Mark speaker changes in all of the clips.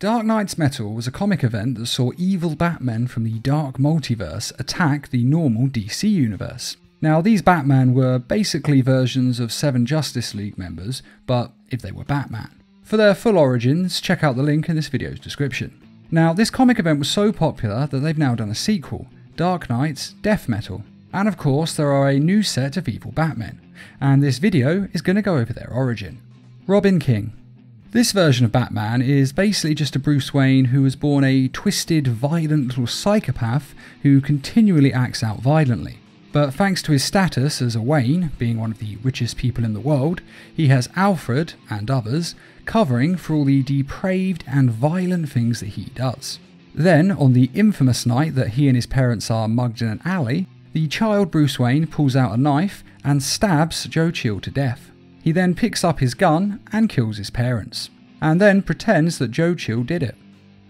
Speaker 1: Dark Nights Metal was a comic event that saw evil Batmen from the Dark Multiverse attack the normal DC universe. Now, these Batman were basically versions of seven Justice League members, but if they were Batman. For their full origins, check out the link in this video's description. Now, this comic event was so popular that they've now done a sequel, Dark Nights Death Metal. And of course, there are a new set of evil Batmen, and this video is going to go over their origin. Robin King. This version of Batman is basically just a Bruce Wayne who was born a twisted, violent little psychopath who continually acts out violently. But thanks to his status as a Wayne, being one of the richest people in the world, he has Alfred, and others, covering for all the depraved and violent things that he does. Then, on the infamous night that he and his parents are mugged in an alley, the child Bruce Wayne pulls out a knife and stabs Joe Chill to death. He then picks up his gun and kills his parents, and then pretends that Joe Chill did it.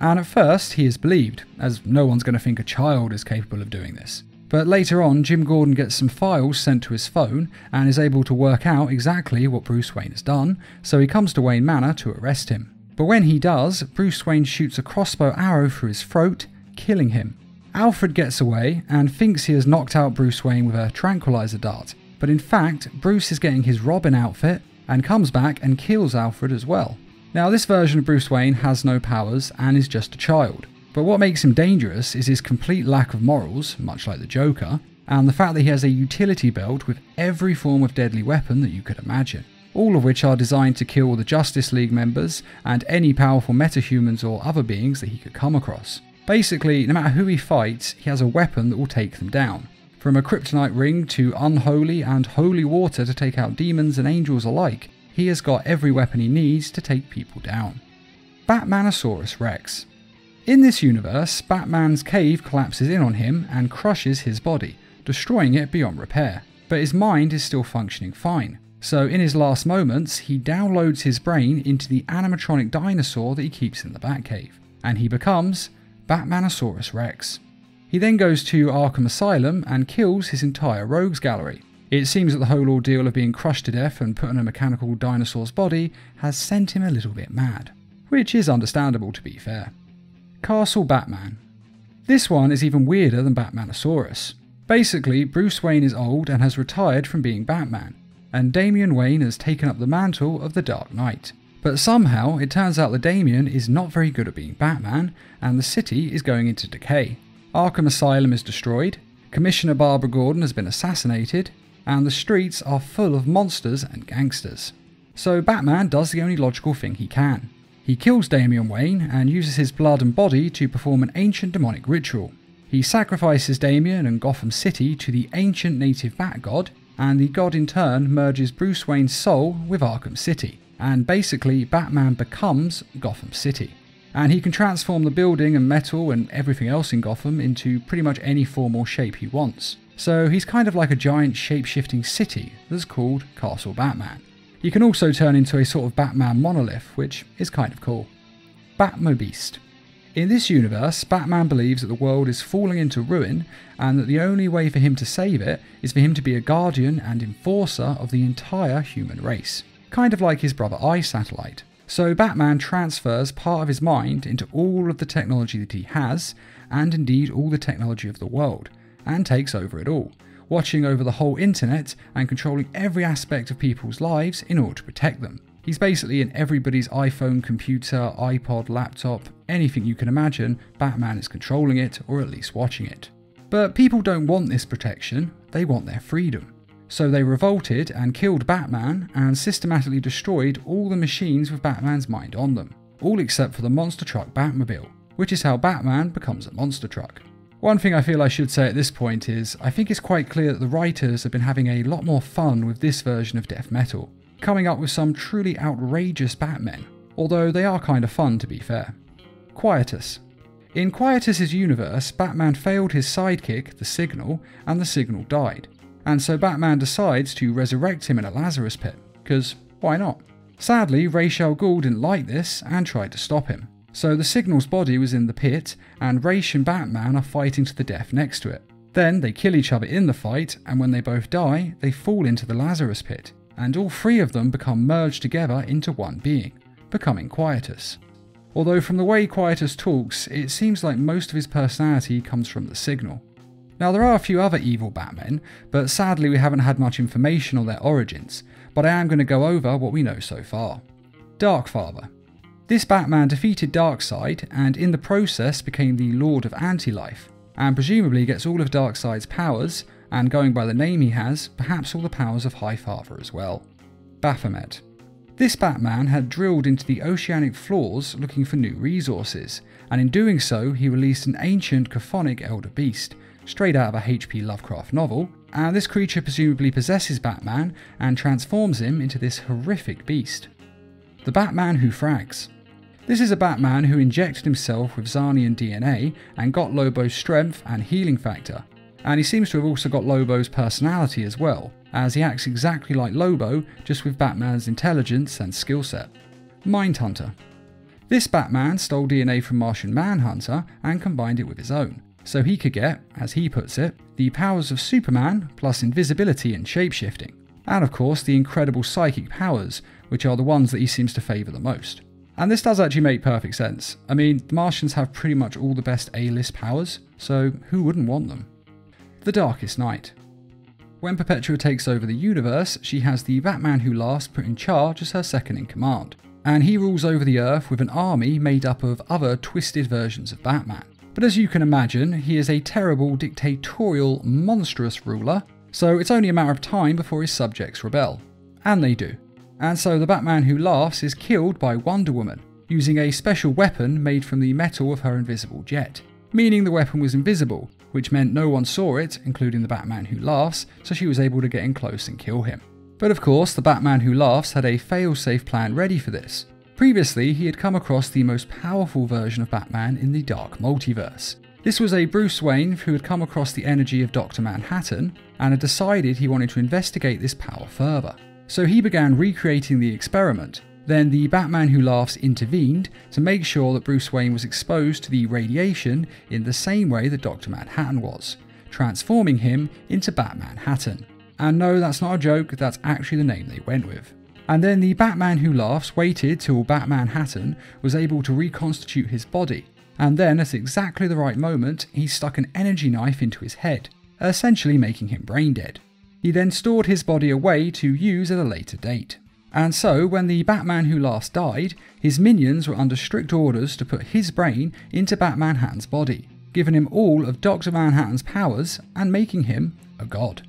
Speaker 1: And at first, he is believed, as no one's going to think a child is capable of doing this. But later on, Jim Gordon gets some files sent to his phone and is able to work out exactly what Bruce Wayne has done, so he comes to Wayne Manor to arrest him. But when he does, Bruce Wayne shoots a crossbow arrow through his throat, killing him. Alfred gets away and thinks he has knocked out Bruce Wayne with a tranquilizer dart, but in fact, Bruce is getting his Robin outfit and comes back and kills Alfred as well. Now, this version of Bruce Wayne has no powers and is just a child. But what makes him dangerous is his complete lack of morals, much like the Joker, and the fact that he has a utility belt with every form of deadly weapon that you could imagine. All of which are designed to kill the Justice League members and any powerful metahumans or other beings that he could come across. Basically, no matter who he fights, he has a weapon that will take them down. From a kryptonite ring to unholy and holy water to take out demons and angels alike, he has got every weapon he needs to take people down. Batmanasaurus Rex. In this universe, Batman's cave collapses in on him and crushes his body, destroying it beyond repair. But his mind is still functioning fine. So, in his last moments, he downloads his brain into the animatronic dinosaur that he keeps in the Batcave, and he becomes Batmanasaurus Rex. He then goes to Arkham Asylum and kills his entire rogues gallery. It seems that the whole ordeal of being crushed to death and put in a mechanical dinosaur's body has sent him a little bit mad, which is understandable to be fair. Castle Batman. This one is even weirder than Batmanasaurus. Basically, Bruce Wayne is old and has retired from being Batman, and Damian Wayne has taken up the mantle of the Dark Knight. But somehow, it turns out that Damian is not very good at being Batman, and the city is going into decay. Arkham Asylum is destroyed, Commissioner Barbara Gordon has been assassinated, and the streets are full of monsters and gangsters. So Batman does the only logical thing he can he kills Damian Wayne and uses his blood and body to perform an ancient demonic ritual. He sacrifices Damian and Gotham City to the ancient native Bat God, and the god in turn merges Bruce Wayne's soul with Arkham City, and basically Batman becomes Gotham City. And he can transform the building and metal and everything else in Gotham into pretty much any form or shape he wants. So he's kind of like a giant shape shifting city that's called Castle Batman. You can also turn into a sort of Batman monolith, which is kind of cool. Batmobeast. In this universe, Batman believes that the world is falling into ruin and that the only way for him to save it is for him to be a guardian and enforcer of the entire human race. Kind of like his Brother Eye Satellite. So Batman transfers part of his mind into all of the technology that he has, and indeed all the technology of the world, and takes over it all watching over the whole internet and controlling every aspect of people's lives in order to protect them. He's basically in everybody's iPhone, computer, iPod, laptop, anything you can imagine, Batman is controlling it or at least watching it. But people don't want this protection, they want their freedom. So they revolted and killed Batman and systematically destroyed all the machines with Batman's mind on them, all except for the monster truck Batmobile, which is how Batman becomes a monster truck. One thing I feel I should say at this point is I think it's quite clear that the writers have been having a lot more fun with this version of Death Metal, coming up with some truly outrageous Batmen, although they are kind of fun to be fair. Quietus. In Quietus's universe, Batman failed his sidekick, the Signal, and the Signal died, and so Batman decides to resurrect him in a Lazarus pit, because why not? Sadly, Ra's al Ghul didn't like this and tried to stop him. So the Signal's body was in the pit, and Ra's and Batman are fighting to the death next to it. Then they kill each other in the fight, and when they both die, they fall into the Lazarus pit, and all three of them become merged together into one being, becoming Quietus. although from the way Quietus talks, it seems like most of his personality comes from the signal. Now, there are a few other evil Batmen, but sadly we haven't had much information on their origins, but I am going to go over what we know so far. Darkfather. This Batman defeated Darkseid and in the process became the Lord of Anti-Life, and presumably gets all of Darkseid's powers, and going by the name he has, perhaps all the powers of Highfather as well. Baphomet. This Batman had drilled into the oceanic floors looking for new resources, and in doing so, he released an ancient chthonic elder beast, straight out of a H.P. Lovecraft novel, and this creature presumably possesses Batman and transforms him into this horrific beast. The Batman Who Frags. This is a Batman who injected himself with Czarnian DNA and got Lobo's strength and healing factor, and he seems to have also got Lobo's personality as well, as he acts exactly like Lobo, just with Batman's intelligence and skill set. Mindhunter. This Batman stole DNA from Martian Manhunter and combined it with his own, so he could get, as he puts it, the powers of Superman plus invisibility and shapeshifting, and of course the incredible psychic powers, which are the ones that he seems to favour the most. And this does actually make perfect sense. I mean, the Martians have pretty much all the best A-list powers, so who wouldn't want them? The Darkest Knight. When Perpetua takes over the universe, she has the Batman Who Laughs put in charge as her second in command, and he rules over the Earth with an army made up of other twisted versions of Batman. But as you can imagine, he is a terrible, dictatorial, monstrous ruler, so it's only a matter of time before his subjects rebel. And they do. And so the Batman who laughs is killed by Wonder Woman, using a special weapon made from the metal of her invisible jet. Meaning the weapon was invisible, which meant no one saw it, including the Batman who laughs, so she was able to get in close and kill him. But of course, the Batman who laughs had a fail-safe plan ready for this, Previously, he had come across the most powerful version of Batman in the Dark Multiverse. This was a Bruce Wayne who had come across the energy of Dr. Manhattan and had decided he wanted to investigate this power further. So he began recreating the experiment. Then the Batman Who Laughs intervened to make sure that Bruce Wayne was exposed to the radiation in the same way that Dr. Manhattan was, transforming him into Batmanhattan. And no, that's not a joke, that's actually the name they went with. And then the Batman Who Laughs waited till Batmanhattan was able to reconstitute his body, and then at exactly the right moment, he stuck an energy knife into his head, essentially making him brain dead. He then stored his body away to use at a later date. And so, when the Batman Who Laughs died, his minions were under strict orders to put his brain into Batmanhattan's body, giving him all of Dr. Manhattan's powers and making him a god.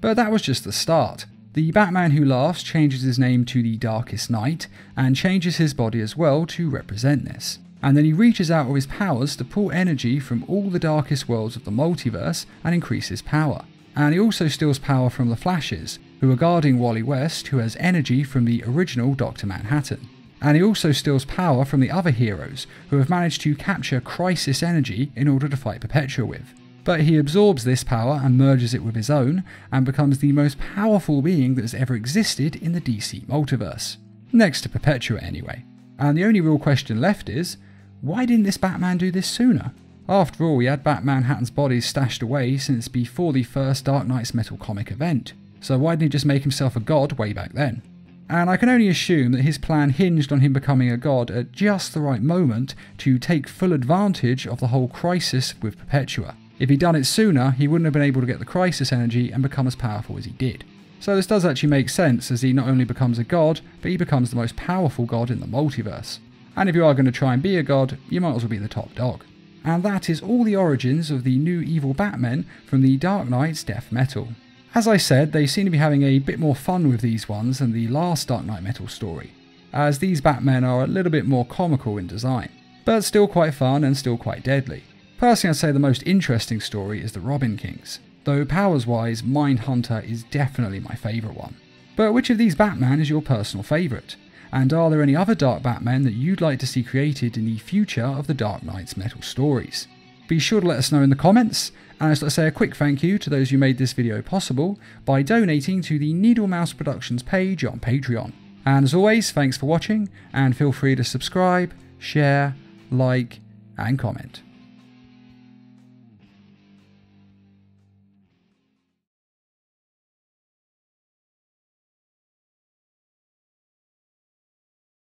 Speaker 1: But that was just the start. The Batman Who Laughs changes his name to the Darkest Knight and changes his body as well to represent this. And then he reaches out with his powers to pull energy from all the darkest worlds of the multiverse and increase his power. And he also steals power from the Flashes, who are guarding Wally West, who has energy from the original Dr. Manhattan. And he also steals power from the other heroes, who have managed to capture Crisis energy in order to fight Perpetua with. But he absorbs this power and merges it with his own, and becomes the most powerful being that has ever existed in the DC multiverse. Next to Perpetua, anyway. And the only real question left is why didn't this Batman do this sooner? After all, he had Batmanhattan's body stashed away since before the first Dark Nights Metal comic event, so why didn't he just make himself a god way back then? And I can only assume that his plan hinged on him becoming a god at just the right moment to take full advantage of the whole crisis with Perpetua. If he'd done it sooner, he wouldn't have been able to get the crisis energy and become as powerful as he did. So this does actually make sense as he not only becomes a god, but he becomes the most powerful god in the multiverse. And if you are going to try and be a god, you might as well be the top dog. And that is all the origins of the new evil Batmen from the Dark Nights Death Metal. As I said, they seem to be having a bit more fun with these ones than the last Dark Knight Metal story, as these Batmen are a little bit more comical in design, but still quite fun and still quite deadly. Personally, I'd say the most interesting story is the Robin Kings, though powers wise, Mindhunter is definitely my favourite one. But which of these Batman is your personal favourite? And are there any other Dark Batmen that you'd like to see created in the future of the Dark Nights Metal stories? Be sure to let us know in the comments, and to say a quick thank you to those who made this video possible by donating to the NeedleMouse Productions page on Patreon. And as always, thanks for watching, and feel free to subscribe, share, like, and comment.